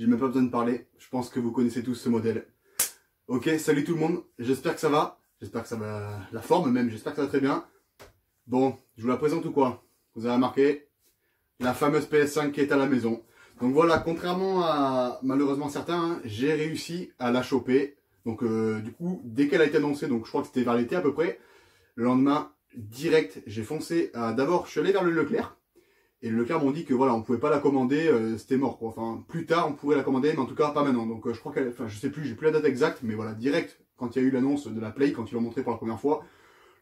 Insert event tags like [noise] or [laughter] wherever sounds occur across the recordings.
j'ai même pas besoin de parler. Je pense que vous connaissez tous ce modèle. Ok, salut tout le monde, j'espère que ça va. J'espère que ça va, la forme même, j'espère que ça va très bien. Bon, je vous la présente ou quoi? Vous avez remarqué? La fameuse PS5 qui est à la maison. Donc voilà, contrairement à malheureusement certains, hein, j'ai réussi à la choper. Donc euh, du coup, dès qu'elle a été annoncée, donc je crois que c'était vers l'été à peu près, le lendemain, direct, j'ai foncé. D'abord, je suis allé vers le Leclerc. Et le Leclerc m'ont dit que voilà, on pouvait pas la commander, euh, c'était mort. Enfin, plus tard on pourrait la commander, mais en tout cas pas maintenant. Donc euh, je crois qu'elle, enfin je sais plus, j'ai plus la date exacte, mais voilà, direct, quand il y a eu l'annonce de la Play, quand ils l'ont montré pour la première fois,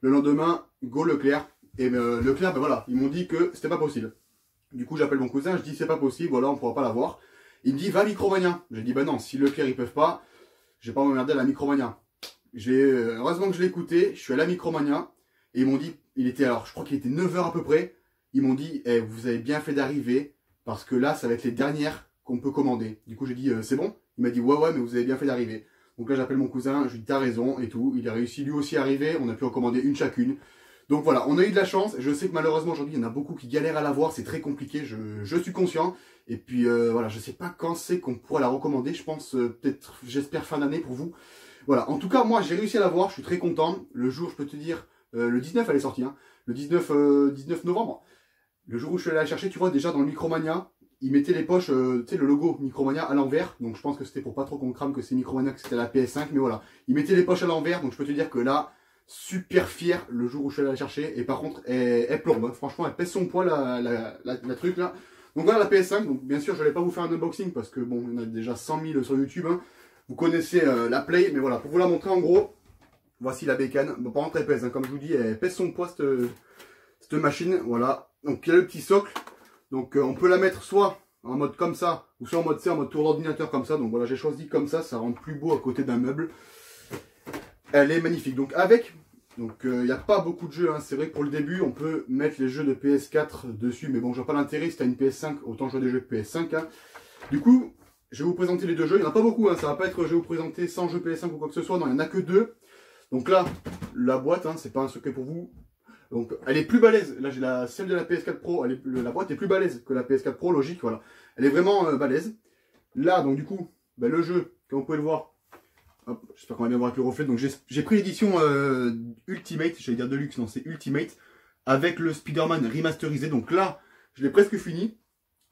le lendemain, go Leclerc. Et euh, Leclerc, ben voilà, ils m'ont dit que c'était pas possible. Du coup j'appelle mon cousin, je dis c'est pas possible, voilà, on pourra pas l'avoir. Il me dit va Micromania. J'ai dit ben non, si Leclerc ils peuvent pas, je vais pas m'emmerder à la Micromania. J'ai heureusement que je l'ai écouté, je suis à la Micromania et ils m'ont dit, il était alors, je crois qu'il était 9h à peu près, ils m'ont dit eh, vous avez bien fait d'arriver parce que là ça va être les dernières qu'on peut commander. Du coup j'ai dit euh, c'est bon? Il m'a dit ouais ouais mais vous avez bien fait d'arriver. Donc là j'appelle mon cousin, je lui dis t'as raison et tout. Il a réussi lui aussi à arriver, on a pu en commander une chacune. Donc voilà, on a eu de la chance. Je sais que malheureusement aujourd'hui il y en a beaucoup qui galèrent à l'avoir, c'est très compliqué, je, suis conscient. Et puis euh, voilà, je sais pas quand c'est qu'on pourra la recommander. Je pense euh, peut-être, j'espère fin d'année pour vous. Voilà, en tout cas moi j'ai réussi à l'avoir, je suis très content. Le jour je peux te dire, le 19 elle est sortie, hein. le 19, 19 novembre. Le jour où je suis allé la chercher, tu vois, déjà dans le Micromania, ils mettaient les poches, euh, tu sais, le logo Micromania à l'envers. Donc je pense que c'était pour pas trop qu'on crame que c'est Micromania, que c'était la PS5. Mais voilà, ils mettaient les poches à l'envers. Donc je peux te dire que là, super fier le jour où je suis allé la chercher. Et par contre, elle, plombe. Hein. Franchement, elle pèse son poids, la, la, truc là. Donc voilà la PS5. Donc bien sûr, je vais pas vous faire un unboxing parce que bon, il y en a déjà 100 000 sur YouTube. Hein. Vous connaissez euh, la Play. Mais voilà, pour vous la montrer en gros, voici la bécane. Bon, par contre, elle pèse. Hein. Comme je vous dis, elle pèse son poids, cette, cette machine. Voilà. Donc il y a le petit socle? Donc euh, on peut la mettre soit en mode comme ça, ou soit en mode C, en mode tour d'ordinateur comme ça. Donc voilà, j'ai choisi comme ça, ça rend plus beau à côté d'un meuble. Elle est magnifique. Donc avec, donc il euh, n'y a pas beaucoup de jeux. Hein. C'est vrai que pour le début, on peut mettre les jeux de PS4 dessus. Mais bon, je vois pas l'intérêt. Si tu as une PS5, autant jouer des jeux de PS5. Hein. Du coup, je vais vous présenter les deux jeux. Il n'y en a pas beaucoup. Hein. Ça va pas être je vais vous présenter 100 jeux PS5 ou quoi que ce soit. Non, il n'y en a que deux. Donc là, la boîte, hein, c'est pas un secret pour vous. Donc elle est plus balèze. Là j'ai la celle de la PS4 Pro, la boîte est plus balèze que la PS4 Pro, logique, voilà. Elle est vraiment euh, balèze. Là donc du coup, ben, le jeu, comme vous pouvez le voir, j'espère qu'on va bien voir avec le reflet. Donc j'ai pris l'édition euh, Ultimate, j'allais dire Deluxe, non c'est Ultimate, avec le Spider-Man remasterisé. Donc là, je l'ai presque fini.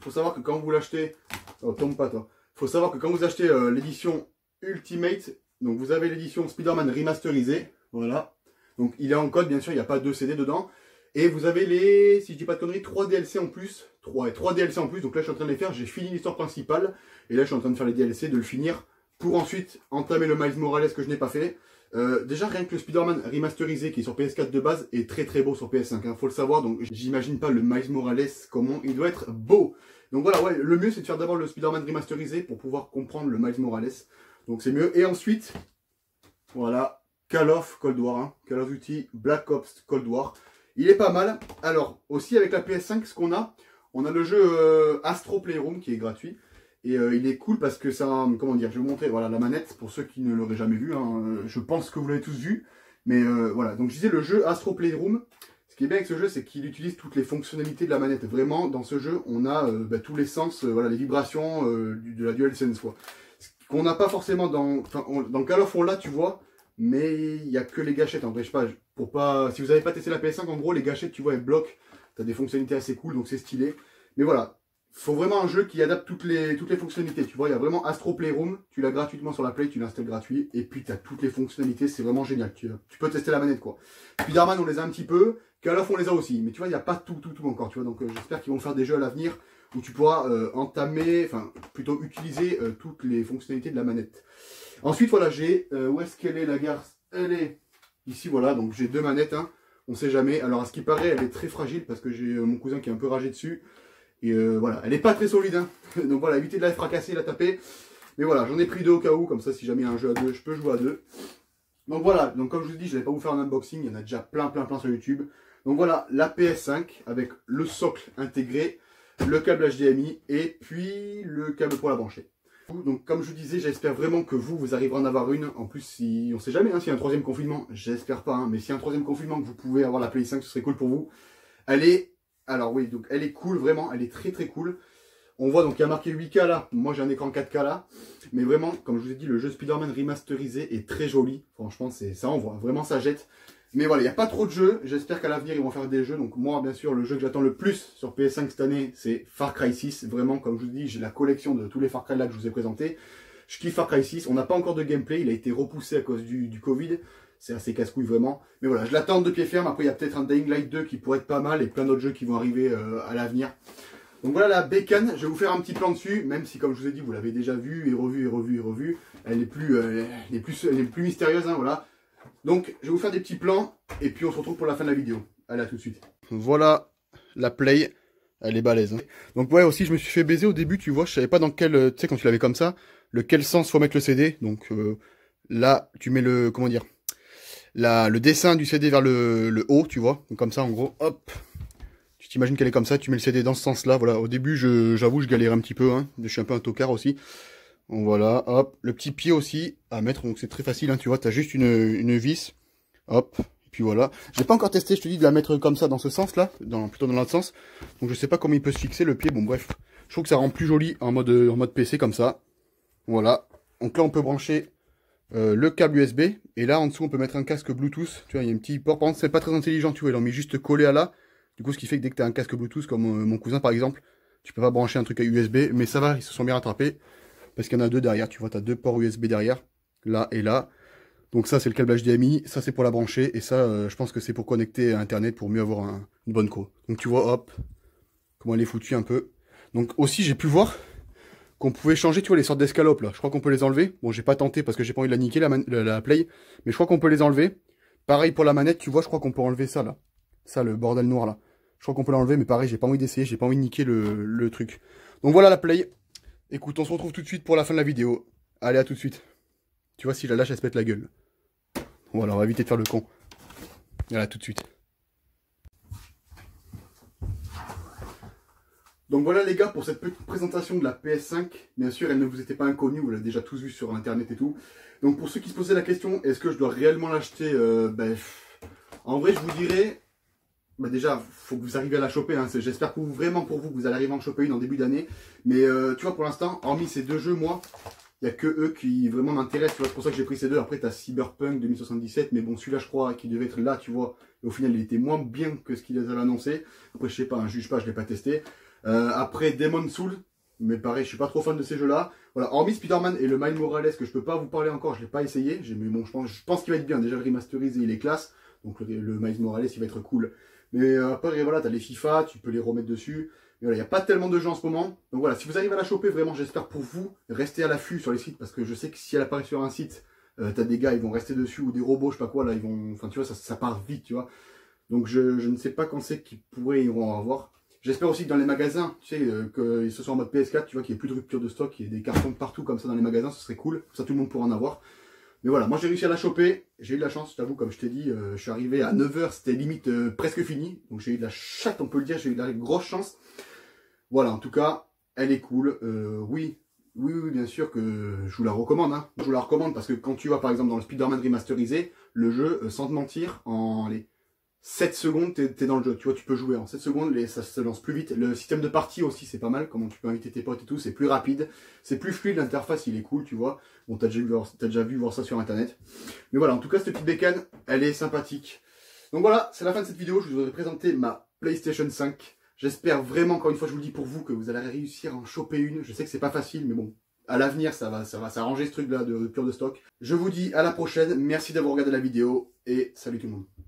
Faut savoir que quand vous l'achetez, oh tombe pas toi. Faut savoir que quand vous achetez euh, l'édition Ultimate, donc vous avez l'édition Spider-Man remasterisé, voilà. Donc il est en code, bien sûr, il n'y a pas deux CD dedans. Et vous avez les, si je dis pas de conneries, 3 DLC en plus. 3, 3 DLC en plus, donc là je suis en train de les faire, j'ai fini l'histoire principale. Et là je suis en train de faire les DLC, de le finir, pour ensuite entamer le Miles Morales que je n'ai pas fait. Euh, déjà rien que le Spider-Man remasterisé qui est sur PS4 de base est très très beau sur PS5, il hein, faut le savoir, donc j'imagine pas le Miles Morales comment il doit être beau. Donc voilà, ouais, le mieux c'est de faire d'abord le Spider-Man remasterisé pour pouvoir comprendre le Miles Morales. Donc c'est mieux. Et ensuite, voilà, Call of Cold War, hein. Call of Duty Black Ops Cold War. Il est pas mal. Alors, aussi avec la PS5, ce qu'on a, on a le jeu euh, Astro Playroom qui est gratuit. Et euh, il est cool parce que ça, comment dire, je vais vous montrer, voilà, la manette, pour ceux qui ne l'auraient jamais vu, hein. euh, je pense que vous l'avez tous vu. Mais voilà, donc je disais le jeu Astro Playroom, ce qui est bien avec ce jeu, c'est qu'il utilise toutes les fonctionnalités de la manette. Vraiment, dans ce jeu, on a bah, tous les sens, voilà, les vibrations de la DualSense, quoi. Ce qu'on n'a pas forcément dans, dans Call of, on l'a, tu vois, mais il n'y a que les gâchettes, en vrai, je sais pas, pour pas, si vous n'avez pas testé la PS5, en gros, les gâchettes, tu vois, elles bloquent, tu as des fonctionnalités assez cool, donc c'est stylé. Mais voilà, faut vraiment un jeu qui adapte toutes les, toutes les fonctionnalités, tu vois, il y a vraiment Astro Playroom, tu l'as gratuitement sur la Play, tu l'installes gratuit, et puis tu as toutes les fonctionnalités, c'est vraiment génial, tu, peux tester la manette, quoi. Spider-Man, on les a un petit peu, Call on les a aussi, mais tu vois, il n'y a pas tout, tout, tout encore, tu vois, donc euh, j'espère qu'ils vont faire des jeux à l'avenir où tu pourras euh, entamer, enfin, plutôt utiliser euh, toutes les fonctionnalités de la manette. Ensuite, voilà, j'ai... Euh, où est-ce qu'elle est, la garce Elle est ici, voilà. Donc, j'ai deux manettes. Hein. On sait jamais. Alors, à ce qui paraît, elle est très fragile parce que j'ai euh, mon cousin qui est un peu ragé dessus. Et euh, voilà, elle n'est pas très solide. Hein. [laughs] Donc, voilà, évitez de la fracasser, la taper. Mais voilà, j'en ai pris deux au cas où. Comme ça, si jamais il y a un jeu à deux, je peux jouer à deux. Donc, voilà. Donc, comme je vous dis, je ne vais pas vous faire un unboxing. Il y en a déjà plein, plein, plein sur YouTube. Donc, voilà, la PS5 avec le socle intégré, le câble HDMI et puis le câble pour la brancher. Donc comme je vous disais, j'espère vraiment que vous, vous arriverez à en avoir une. En plus, si on sait jamais, hein, s'il y a un troisième confinement, j'espère pas, hein, mais s'il y a un troisième confinement que vous pouvez avoir la Play 5, ce serait cool pour vous. Elle est, alors oui, donc elle est cool, vraiment, elle est très très cool. On voit donc il y a marqué 8K là. Moi j'ai un écran 4K là. Mais vraiment, comme je vous ai dit, le jeu Spider-Man remasterisé est très joli. Franchement, c'est ça on voit. Vraiment, ça jette. Mais voilà, il n'y a pas trop de jeux. J'espère qu'à l'avenir, ils vont faire des jeux. Donc moi, bien sûr, le jeu que j'attends le plus sur PS5 cette année, c'est Far Cry 6. Vraiment, comme je vous dis, j'ai la collection de tous les Far Cry là que je vous ai présentés. Je kiffe Far Cry 6. On n'a pas encore de gameplay. Il a été repoussé à cause du, Covid. C'est assez casse-couille vraiment. Mais voilà, je l'attends de pied ferme. Après, il y a peut-être un Dying Light 2 qui pourrait être pas mal et plein d'autres jeux qui vont arriver euh, à l'avenir. Donc voilà la bacon, je vais vous faire un petit plan dessus, même si comme je vous ai dit, vous l'avez déjà vu et revu et revu et revu. Elle est plus, euh, elle est plus, elle est plus mystérieuse, hein, voilà. Donc je vais vous faire des petits plans et puis on se retrouve pour la fin de la vidéo. Allez à tout de suite. Voilà la play, elle est balèze. Hein. Donc ouais aussi je me suis fait baiser au début, tu vois, je savais pas dans quel, euh, tu sais quand tu l'avais comme ça, lequel sens faut mettre le CD. Donc euh, là tu mets le, comment dire, le dessin du CD vers le, haut, tu vois. Donc comme ça en gros, hop, tu t'imagines qu'elle est comme ça, tu mets le CD dans ce sens-là. Voilà, au début, j'avoue, je, galère un petit peu. Hein. Je suis un peu un tocard aussi. Donc voilà, hop. Le petit pied aussi à mettre, donc c'est très facile. Hein, tu vois, tu as juste une, une vis. Hop. Et puis voilà. J'ai pas encore testé, je te dis, de la mettre comme ça dans ce sens-là, dans, plutôt dans l'autre sens. Donc je sais pas comment il peut se fixer le pied. Bon bref, je trouve que ça rend plus joli en mode, en mode PC comme ça. Voilà. Donc là, on peut brancher euh, le câble USB. Et là, en dessous, on peut mettre un casque Bluetooth. Tu vois, il y a un petit port. Par contre, c'est pas très intelligent, tu vois. Ils l'ont mis juste collé à là. Du coup, ce qui fait que dès que tu as un casque Bluetooth, comme euh, mon cousin par exemple, tu peux pas brancher un truc à USB, mais ça va, ils se sont bien rattrapés. Parce qu'il y en a deux derrière, tu vois, tu as deux ports USB derrière, là et là. Donc ça, c'est le câble HDMI, ça c'est pour la brancher, et ça, euh, je pense que c'est pour connecter à Internet pour mieux avoir une bonne co. Donc tu vois, hop, comment elle est foutue un peu. Donc aussi, j'ai pu voir qu'on pouvait changer, tu vois, les sortes d'escalopes là. Je crois qu'on peut les enlever. Bon, j'ai pas tenté parce que j'ai pas envie de la niquer, la, la Play, mais je crois qu'on peut les enlever. Pareil pour la manette, tu vois, je crois qu'on peut enlever ça là. Ça, le bordel noir là. Je crois qu'on peut l'enlever, mais pareil, j'ai pas envie d'essayer, j'ai pas envie de niquer le, truc. Donc voilà la play. Écoute, on se retrouve tout de suite pour la fin de la vidéo. Allez, à tout de suite. Tu vois, si je la lâche, elle se pète la gueule. Voilà, on va éviter de faire le con. Allez, à tout de suite. Donc voilà les gars pour cette petite présentation de la PS5. Bien sûr, elle ne vous était pas inconnue, vous l'avez déjà tous vu sur internet et tout. Donc pour ceux qui se posaient la question, est-ce que je dois réellement l'acheter euh, ben, En vrai, je vous dirais, bah déjà, faut que vous arriviez à la choper. Hein. J'espère pour vous, vraiment pour vous que vous allez arriver à en choper une en début d'année. Mais euh, tu vois, pour l'instant, hormis ces deux jeux, moi, il n'y a que eux qui vraiment m'intéressent. C'est pour ça que j'ai pris ces deux. Après, tu as Cyberpunk 2077. Mais bon, celui-là, je crois qu'il devait être là, tu vois. Et au final, il était moins bien que ce qu'ils avaient annoncé. Après, je sais pas, un juge pas, je l'ai pas testé. Euh, après, Demon Soul. Mais pareil, je suis pas trop fan de ces jeux-là. Voilà, hormis Spider-Man et le Miles Morales, que je peux pas vous parler encore, je l'ai pas essayé. Mais bon, je pense, je pense qu'il va être bien. Déjà, le remasterisé, il est classe. Donc le, le Miles Morales, il va être cool. Mais euh, après, voilà, tu as les FIFA, tu peux les remettre dessus. Mais il n'y a pas tellement de jeux en ce moment. Donc voilà, si vous arrivez à la choper, vraiment, j'espère pour vous, restez à l'affût sur les sites, parce que je sais que si elle apparaît sur un site, euh, tu as des gars, ils vont rester dessus, ou des robots, je sais pas quoi, là, ils vont... Enfin, tu vois, ça, ça part vite, tu vois. Donc je, ne sais pas quand c'est qu'ils pourraient y en avoir. J'espère aussi que dans les magasins, tu sais, euh, que ce soit en mode PS4, tu vois, qu'il n'y ait plus de rupture de stock, qu'il y ait des cartons partout comme ça dans les magasins, ce serait cool. Ça, tout le monde pourra en avoir. Mais voilà, moi j'ai réussi à la choper. J'ai eu de la chance, je t'avoue, comme je t'ai dit, euh, je suis arrivé à 9h, c'était limite euh, presque fini. Donc j'ai eu de la chatte, on peut le dire, j'ai eu de la grosse chance. Voilà, en tout cas, elle est cool. Euh, oui, oui, oui, bien sûr que je vous la recommande. Hein. Je vous la recommande parce que quand tu vas par exemple dans le Spider-Man remasterisé, le jeu, sans te mentir, en les 7 secondes, t'es es dans le jeu. Tu vois, tu peux jouer en 7 secondes, ça se lance plus vite. Le système de partie aussi, c'est pas mal. Comment tu peux inviter tes potes et tout, c'est plus rapide. C'est plus fluide, l'interface, il est cool, tu vois. Bon, t'as déjà, vu voir ça sur Internet. Mais voilà, en tout cas, cette petite bécane, elle est sympathique. Donc voilà, c'est la fin de cette vidéo. Je vous ai présenté ma PlayStation 5. J'espère vraiment, encore une fois, je vous le dis pour vous, que vous allez réussir à en choper une. Je sais que c'est pas facile, mais bon, à l'avenir, ça va, ça va s'arranger ce truc-là de rupture de stock. Je vous dis à la prochaine. Merci d'avoir regardé la vidéo et salut tout le monde.